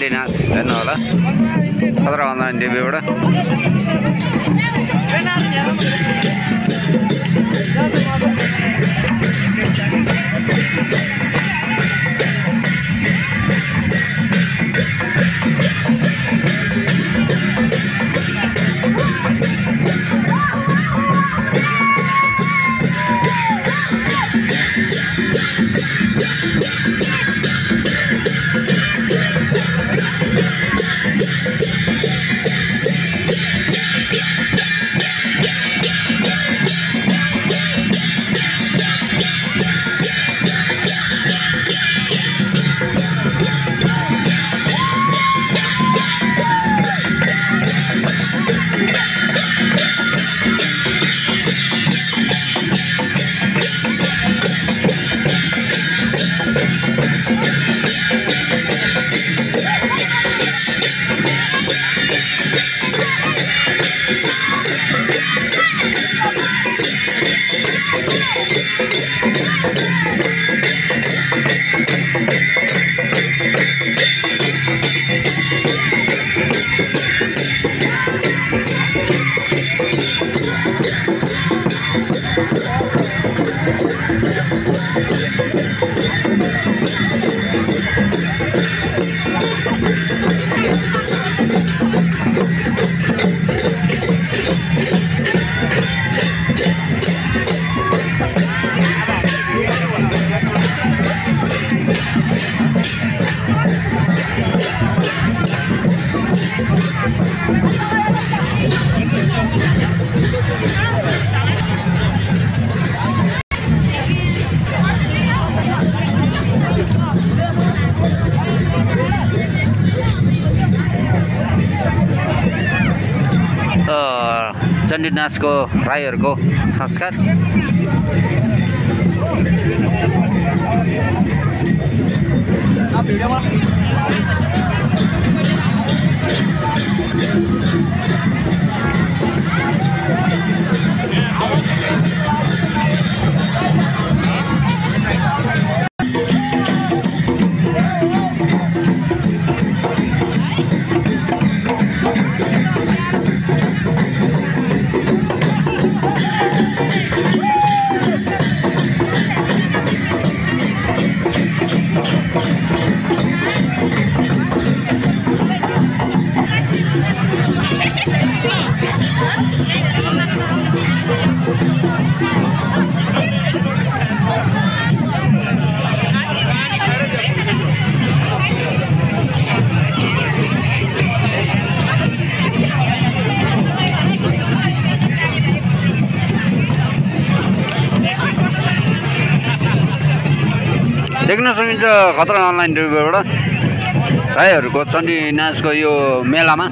Maintenance എന്നത് അത്ര വന്ന എന്റെ ഇവിടെ Thank you. चण्डी नाचको राईहरूको संस्कार। あっ! देख्न सकिन्छ खतरा अनलाइन टिभीबाट राईहरूको चण्डी नाचको यो मेलामा।